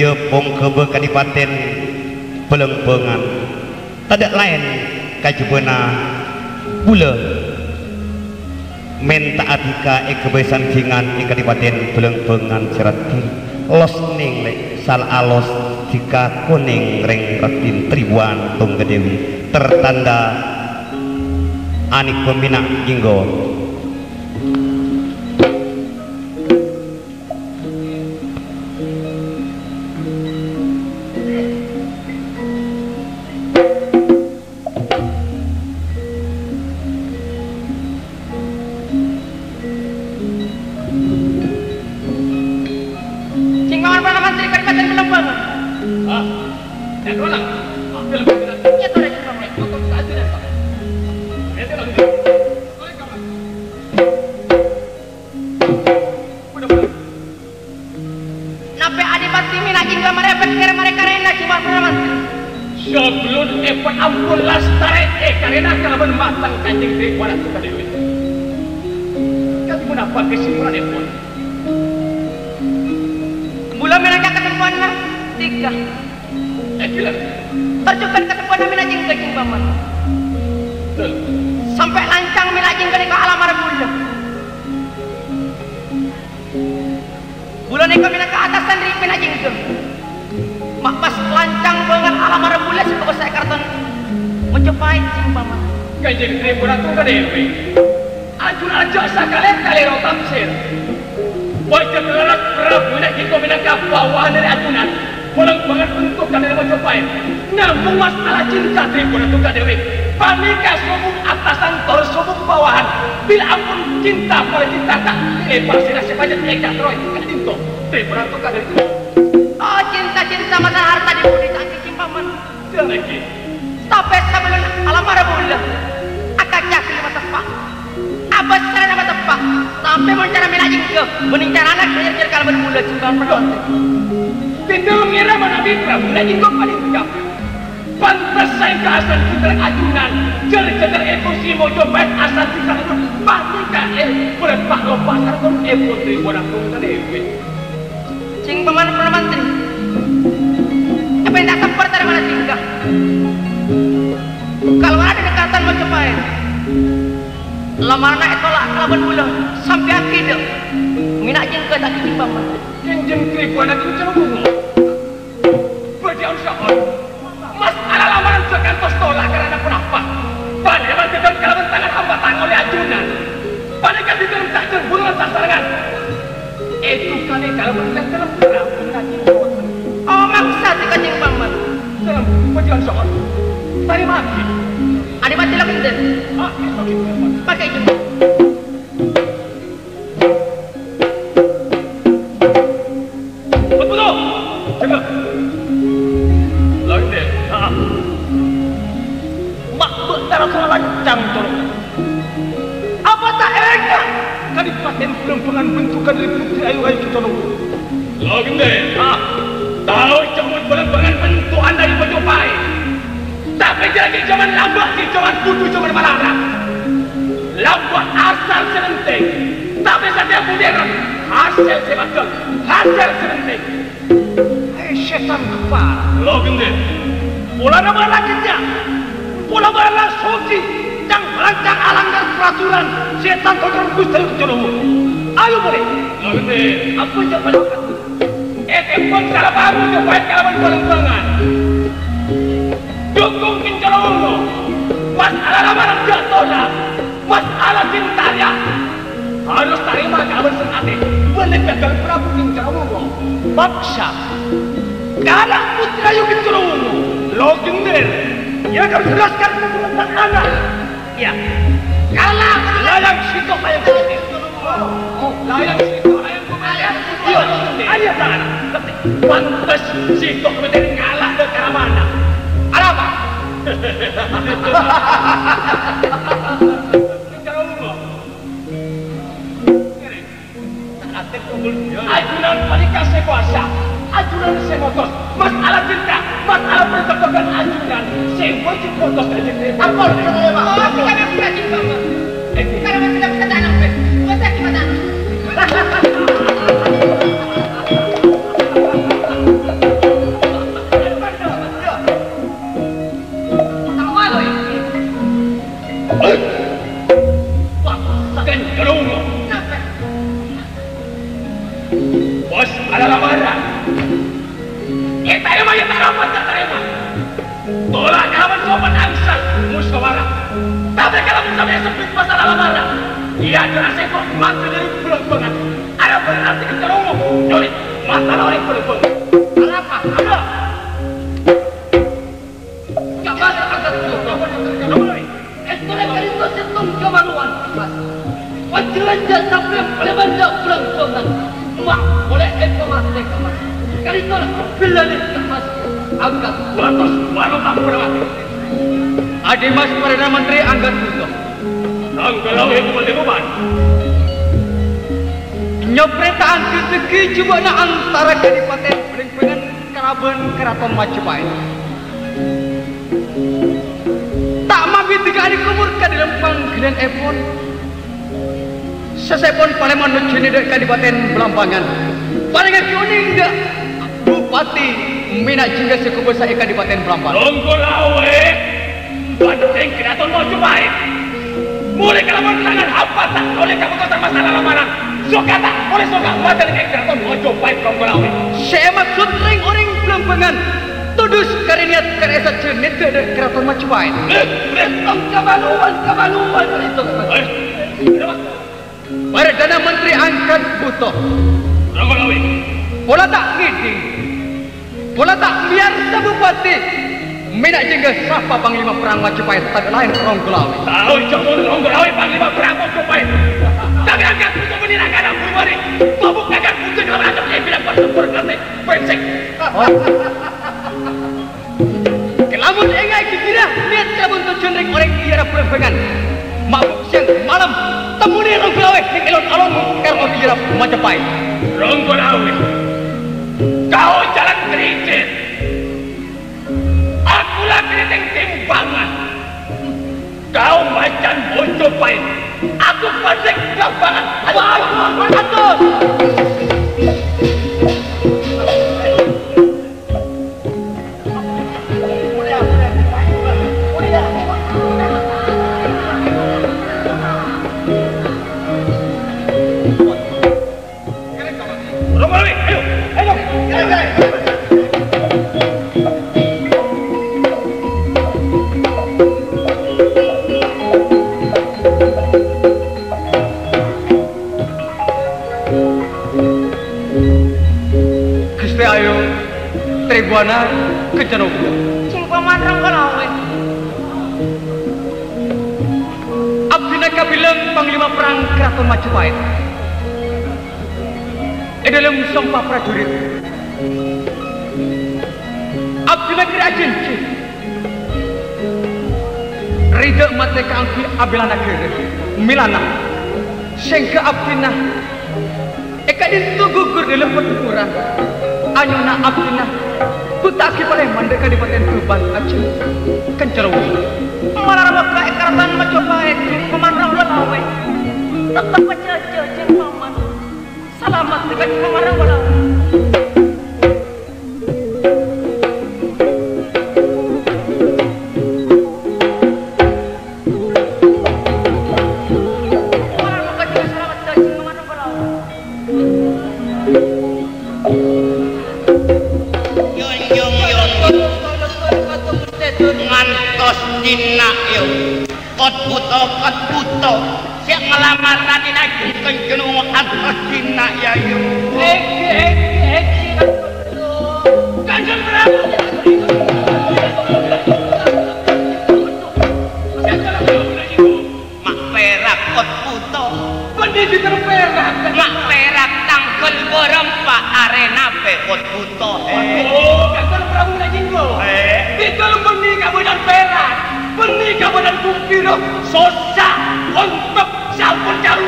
sateja pong kebe kadipaten pelengpengan. Tidak lain kajubena pula menta atika e kebesan kingan e kadipaten pelengpengan serat kiri. Los ning le sal alos jika kuning reng ratin tribuan tunggadewi tertanda anik pembina jinggo jingga merepet kira mereka rena Perdana Menteri. sebelum epon ampun lastare eh karena kalaban matang kanjeng dari kuala suka dewi kami mendapat kesimpulan epon Mula mereka ketemuan lah tiga. eh gila Terjukan ketemuan mina jingga Cing Maman. betul Sampai lancang di ke alamar mula. Bulan ini kami ke atas sendiri mina jingga. Mak pas lancang banget alamar mula sebab saya karton. Mencapai Cing Maman. kanjeng dari kuala suka dewi ajun aja sakale kali rotam sir Wajah terlalu Prabu nak kita minangka bawahan dari ajunan Pulang banget bentuk dan dari mencobai Namun masalah cinta dari kuala suka dewi Panika sumung atasan tol sumung bawahan. Bila ampun cinta pada cinta tak Eh pasti nasib aja tiga troy Kan tinto suka dewi Oh cinta-cinta masalah harta di budi tangki Cing Maman. Jangan lagi Sampai sebelum alamar mula. Akak cakil mata tepak. Apa cara nama tepak? Sampai mencari mina jingga. Menincar anak kejar-kejar kalau bermula Cing Maman. Tidak mengira mana Prabu nak ikut paling tegap Pantas saya ke asal kita ajunan Jadi-jadi emosi mau coba asal kita itu Panika eh Boleh pak lo pasar pun emosi orang tua dewi Cing Maman Perdana Menteri. Dari mana singgah? Kalau ada dekatan cobain. Lamaran itu lah kelaban mula. Sampai akhir Mina jingga tak Cing Maman. Jenjeng kribuan nanti bicara bunga Berarti insya Allah Masalah lamaran sekantos tolak karena kenapa Pada yang tidak kalaban tangan hambatan oleh ajunan Pada kan dalam tak terbunuh tak sarangan Itu kali kalau berdak dalam nanti Oh maksa Cing Maman. Dalam perjalanan soal tadi mati. Ada mati lagi deh. ah itu gitu Pakai juga. betul. Jaga. Lagi deh ah. Mak lancang tolong apa tak bentukan dari putri kita nunggu lagi deh mucho por palabra. L'agua hasta el cementerio. Tapes a tiempo tierra. Hasta el Sebastián. Hasta el cementerio. Ay, shetan kpa. Lo que Pola nama la kerja. Pola bala soji. Yang rancang alanggar peraturan. Setan kotor kustel kejolomu. Ayo boleh. Lo que Aku jangan melakukan. Eh, tempon salah baru. Jangan kalaman kolong-kolongan. Dukung kincolongo. Masalah lamaran jatuhlah masalah cintanya harus terima kabar senate gagal Prabu kincolongo paksa. Kalah putra yu kincolongo lo gender ya akan jelaskan tentang anak. Ya. Kalah. Layang sitok layang sitok layang sitok layang kumayan. Iya ayo tangan pantas sitok kemudian ngalah ke mana Ajunan panika sekuasa, ajunan semotos, masalah cinta, masalah percobaan ajunan, semotos fotos aja. Apa? Oh, kita memang tidak Maman. Karena kita bisa Pak. Masa kita tanam? Sempit masalah dia terasa kok mati dari. Ada berarti umum. Jadi masalah oleh pelengkungan. Apa? Apa? Kapan akan tutup? Esto le carito se tung kemaluan. Wajilan jasa. Mak boleh lah bila. Angkat. Watos walau tak. Adi Mas Perdana Menteri angkat tutup. Itu boleh beban. Nyopretaan rezeki juga na antara kadipaten Pelingpengan Keraben Keraton Majapahit. Tak mabi tiga hari kumur ka dalam panggilan epon. Sesepon Paleman Nujini dek kadipaten Belambangan. Paling kuning dek Bupati Minak jingga sekubu saya kadipaten Belambangan. Tunggu lawe. Banteng keraton mau kalau mau tangan apa tak oleh kamu kau masalah lamaran. Suka tak oleh suka mata dengan keraton cobain tunggu lawe. Saya maksud ring orang Belambangan. Tudus kariniat karesa cenit dek Keraton Majapahit. Eh, eh, Kemaluan, kemaluan itu. eh. Perdana Menteri angkat. Tunggu lawe. Pola tak ngidi. Pola tak biar sebupati. Minak jengga siapa panglima perang Majapahit tak lain orang gelawi. Tahu tunggu lawe panglima perang cobain. Tapi angkat untuk menirakan aku mari. Tabuk angkat untuk kalau ada yang bilang bertempur nanti. Pensek. Kelamun engai kira niat kamu untuk cenderung orang kira perempuan. Mabuk siang malam temuni orang gelawi yang elon alon karena kira Majapahit. Tunggu lawe. Kau jalan tericit. Kau macam muncul baik. Aku pening kau banget. Aku, aku, aku, aku. Tribuana ke Janobu. Sing pamanrang kalawe. Abdina kabilang panglima perang Keraton Majapahit. Di dalam sumpah prajurit. Abdina kerajaan ci. Rida mate kangki abilana kere. Milana. Sehingga Abdina. Eka itu gugur dalam pertempuran. Anyona Abdina. Putaki pada mandeka di paten Tuban Aceh. Kencerau. Malah baka ikaratan Majapahit sing pamanrang kalawe. Tetep aja aja sing paman. Selamat dengan pamanrang kalawe.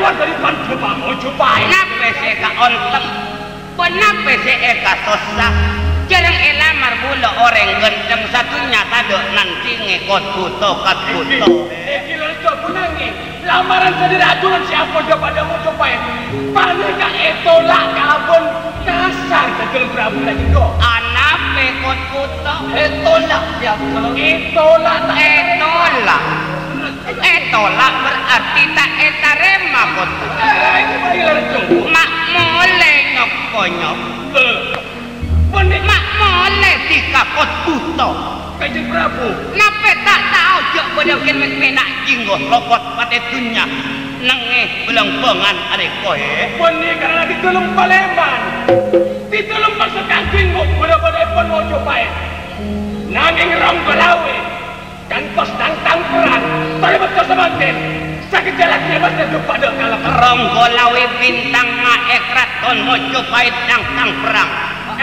Jaruan dari Pancoba mau cobain. Kenapa saya ka ontem? Saya eka sosak? Jarang elamar bula orang gendeng satunya kado nanti ngekot buto kat buto. Eki lo itu punangi. Lamaran sendiri aturan siapa dia pada mau cobain. Paling kak etolak kalabon kasar Kanjeng Prabu nak jinggo. Anak pekot buto. Etolak ya kalau etolak eh tolak berarti tak etarema kotu mak mole nyokonyok mak mole dikapot buto kajeng Prabu. Napa tak tahu jok boleh wis menak jinggo lopot pate dunya. Nenge belengbengan arek koe. Bone karena ditulung Palembang. Ditulung tulung kanjeng kok bodoh-bodoh pun mau pae. Nanging rong golawe. Kan kos tang tang perang. Tolong betul semakin. Sakit jalannya masih pada kalah Ronggo lawe bintang ekrat kon mojo pahit tang perang.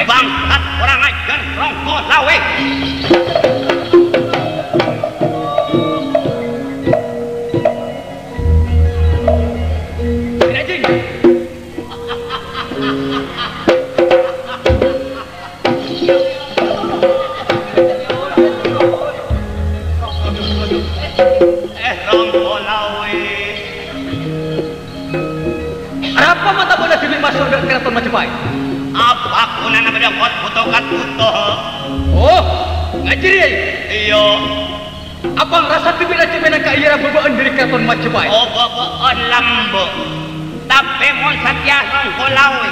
Bangsat orang ajar ronggo Apa mata bola demi masuk ke keraton Majapahit? Apa kuna na beda kot buto kat buto. Oh, ngajiri. Iyo. Apa rasa demi aja menang ka ira bebaan dari keraton Majapahit? Oh bebaan lambo. Tapi mon satya ronggo lawe.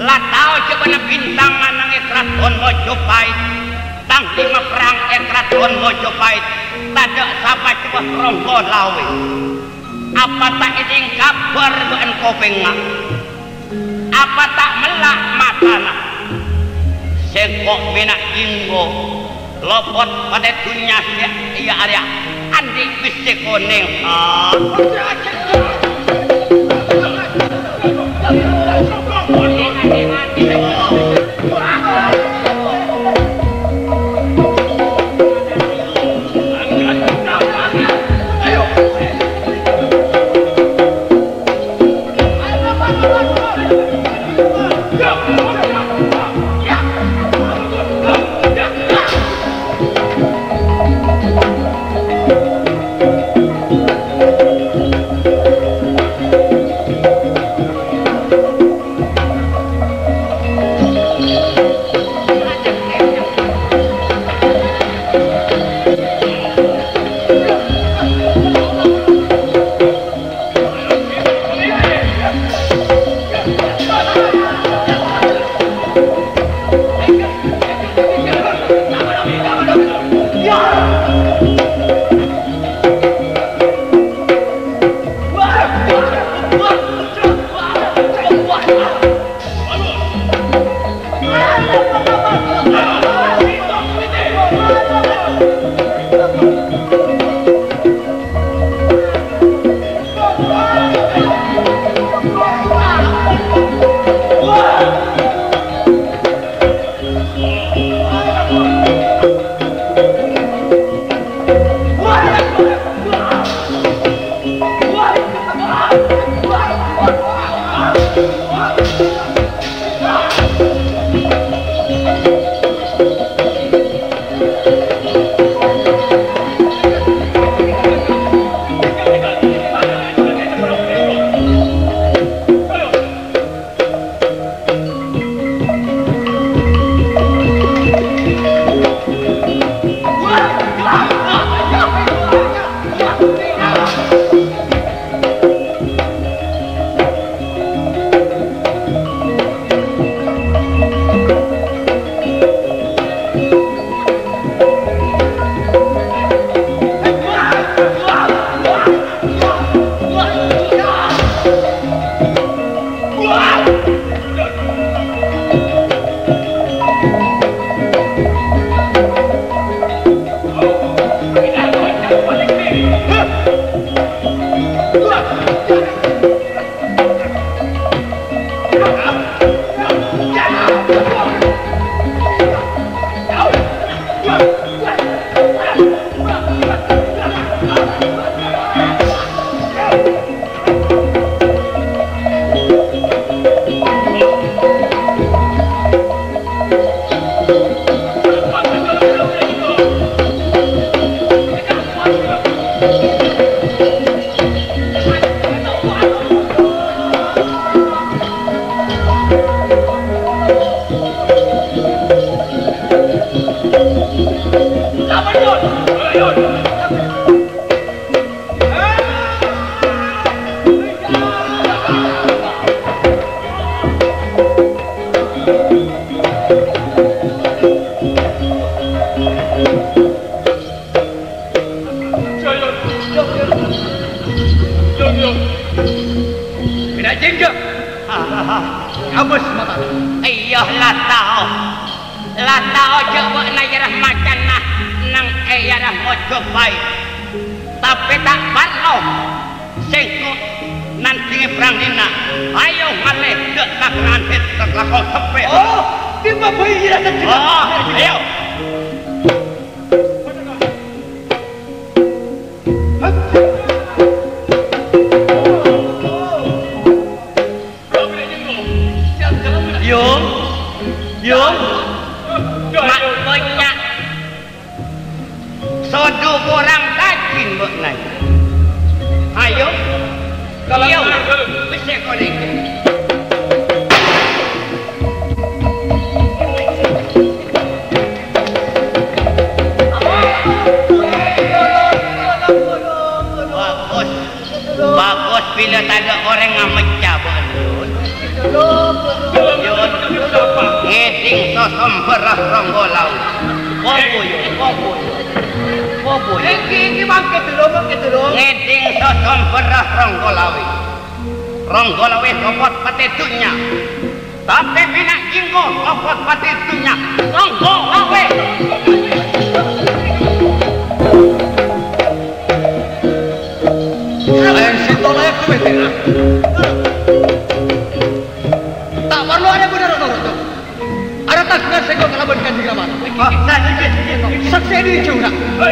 Latao coba na bintangan ng ekraton Mojopahit. Tang lima perang ekraton Mojopahit. Tada sapa coba ronggo lawe. Apa tak iding kabar buan kopeng? Apa tak melak mata na? Sengkok minak inggo. Lopot pada dunia iya area. Andi bisa kuning. Ah. latao latao jawa na yarah macan nah. Nang e yarah ojo baik tapi tak parlo singku nanti perang dina ayo malih ke takunan hit terlakau tepe oh di babai yarah oh ayo Hup. Ngeding sosom beras ronggolawi. Kok boyo? Kok boyo? Kok boyo? Ngeding sosom beras ronggolawi. Ronggolawi kopot patitunya. Tapi binak jinggo kopot patitunya. Ronggolawi. Ayam situ layak bete. Tak perlu ada benar atau itu. Ada tanggungan saya kau kelaban kan di kamar. Saksi ini curang. Apa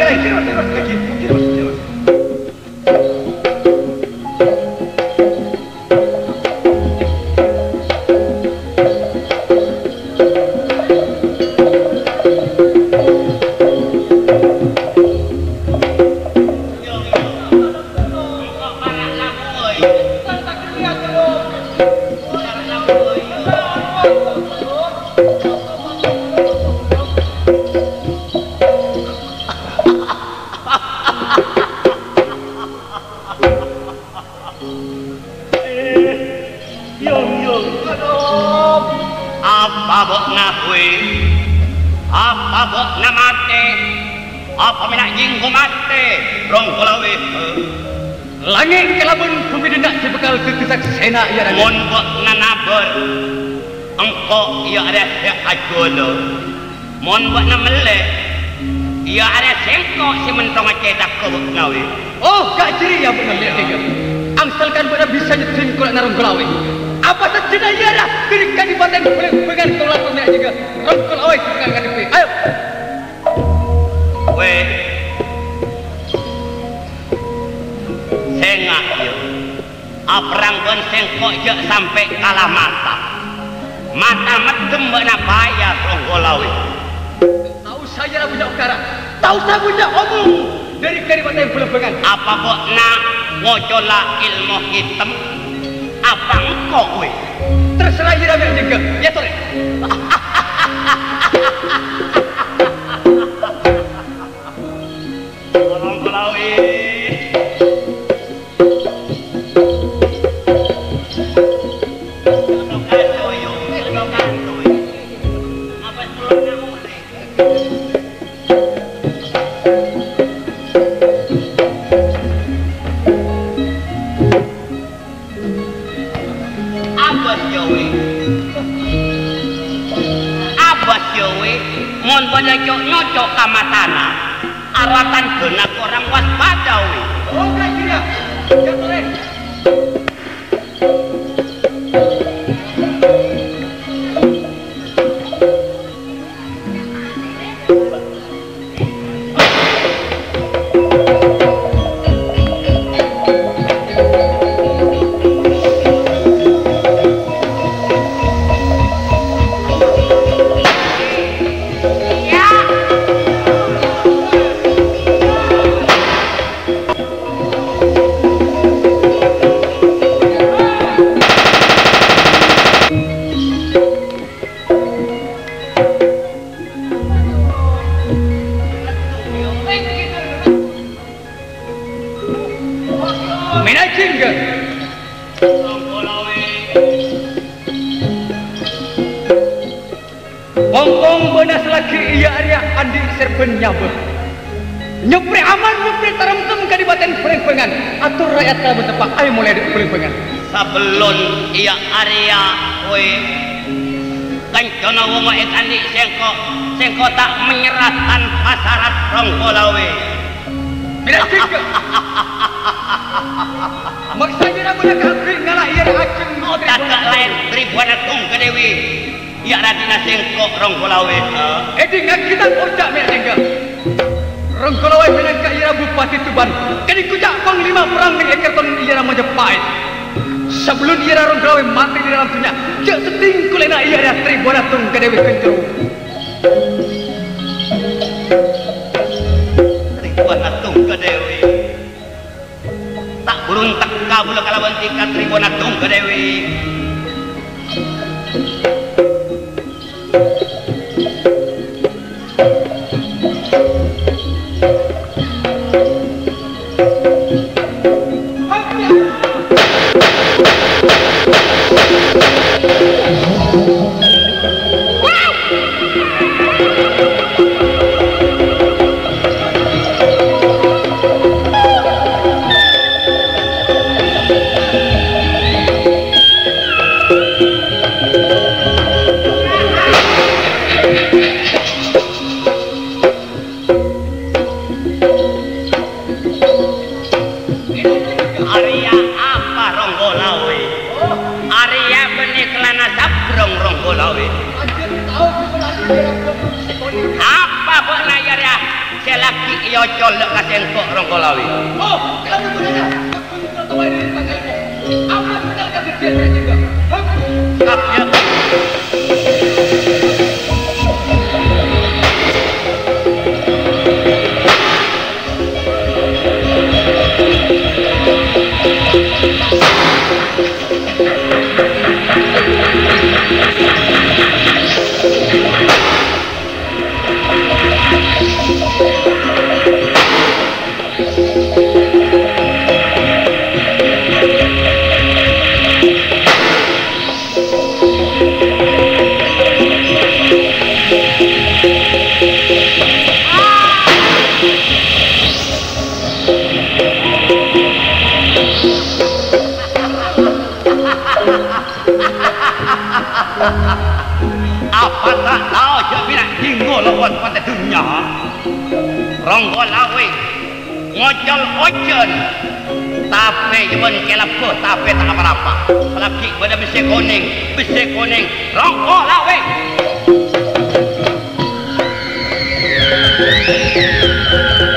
sena ya dan Mun bok na nabur. Engkau ia ada si ajono. Mun bok na melek. Ia ada sengkok si mentong cetak bok ngawi. Oh, kak ciri yang benar lihat tiga. Angsalkan pada bisa nyetin kulit narung kelawi. Apa terjadi ya dah? Berikan di badan boleh pegang tolak pemilik juga. Rongkol awai pegang kan di Ayo. Weh. Sengak yo. Aprang kon sengkok je sampai kalah mata. Mata medem bena payah ronggolawi. Tahu saya lah punya ukara. Tahu saya punya omong. Dari dari badan yang pegang. Apa kok nak ngocola ilmu hitam? Apa engkau weh? Terserah ya dah juga. Ya tore. Sebelum ia area kowe kencana wong ikan di sengko sengko tak menyerah tanpa syarat rong kolawe Bila tiga. Maksudnya nak guna kafir ngalah ia acung tak lain ribuan atung ke dewi ya radina sengko rong kolawe Edi ngak kita ojak mina tinggal. Rengkolawai menangkap ia bupati Tuban. Kini kujak panglima perang dengan ekerton ia Majapahit. Sebelum dia rarung gawe mati di dalam dunia, dia setingkul enak iya ya tribuna tung ke Dewi Kencung. Tribuna tung ke Dewi. Tak burung tak kabul kalawan tingkat tribuna tung ke Dewi. Ronggo lawe ngocol ojen. Tapi jemen kelap ko tapi tak apa-apa. Lagi pada besi kuning besi kuning. Ronggo lawe ayo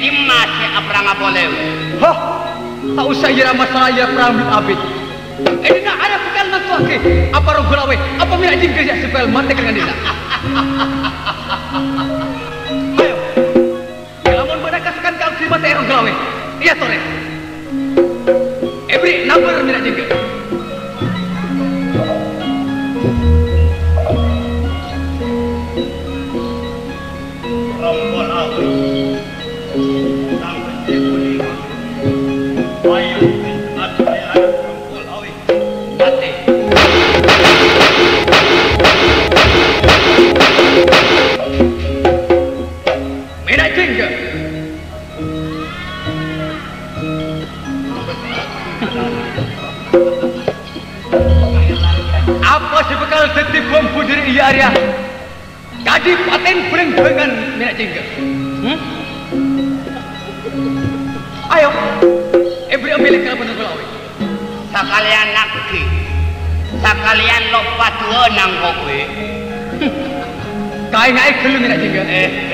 edi masih aprang boleh Hah, tak usah ia masalah ia perang bin abid. Ini nak ada bekal nak tuake. Apa Rengkolawai? Apa mina tinggal ya sepel mati dengan dia. Ayo, Lamun mereka sekan kau terima teh Rengkolawai. Iya sore. Ebri, number mina tinggal. rombol Arya. Kadipaten paten bring dengan. Hmm? Ayo, ibu ambil ke mana kau? Sakalian nakki, sakalian lopat dua nang kau Kae Kau ingat kelu minyak? Eh.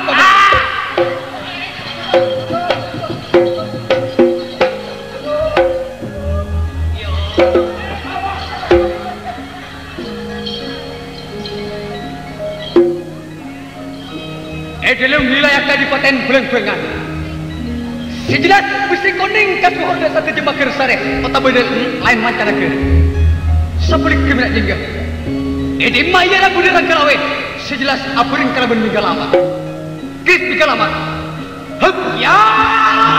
Apa? Ah! Eh dalam wilayah Kadipaten Belengbengan. Sejelas besi kuning kasih horda satu jembak kersare. Kota bedel lain macam Seperti kemenak jingga. Eh di maya lah budiran kalawe. Sejelas apa yang kalaban minggal lama. 给你干了吗？哼呀！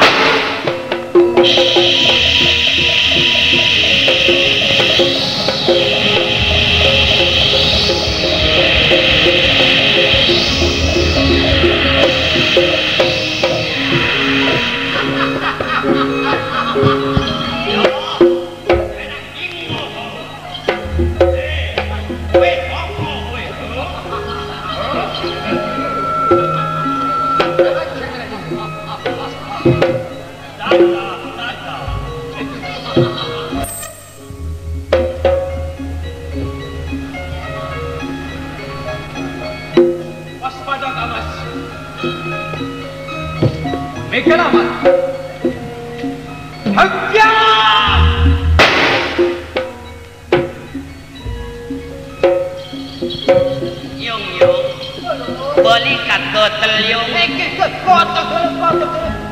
Minggal lama. Hup ya. Yung yung. Bali kata telyung.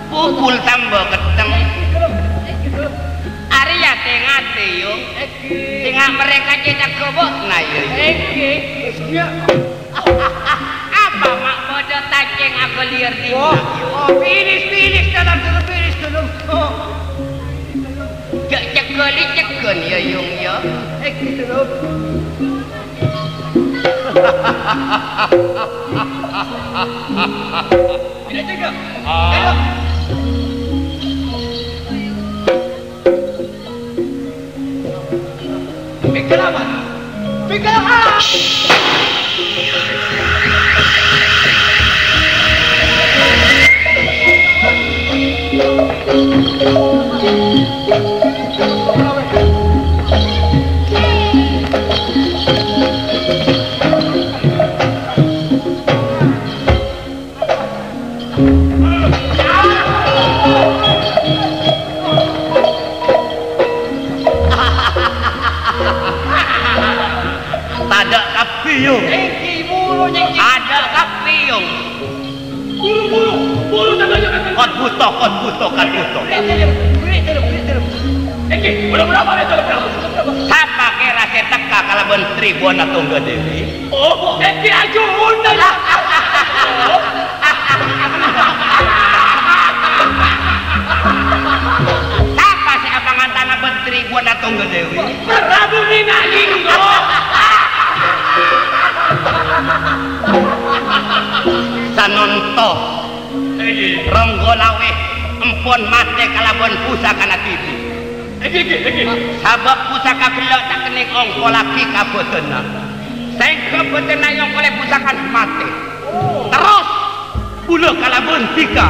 Pukul tambah keteng. Arya tengah yung. Tengah mereka cetak kebok yuk. Apa mak bodoh tacing aku liar di Finish, finish dalam dulu, finish dulu. Oh, cekali ya yung ya. eh gitu Tak ada kapi yo. Engki mulu nyengki. Kan. Dulu, beri dulu, beri dulu. Eki, udah berapa itu? Berapa? Siapa kira saya teka kalau menteri buana tunggu dewi? Oh, Eki aja undang. Siapa si abangan tanah menteri buana tunggu dewi? Prabu Minalinggo. Sanonto, ronggo lawe, empon mate kalabon pusaka Eki. Sabab pusaka gelak tak kening ongko lagi kabutena. Saya kabutena yang oleh pusaka mati. Terus, bulu kalabon tiga.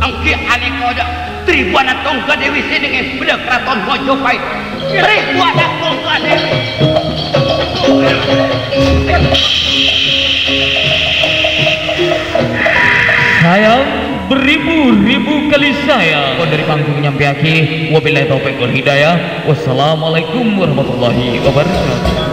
Angki anekoda tribuan tongga dewi sini dengan bela keraton Mojopahit. Tribuan tongga dewi. Sayang beribu-ribu kali saya Kau dari panggung nyampe akhir Wabillahi taufiq wal hidayah. Wassalamualaikum warahmatullahi wabarakatuh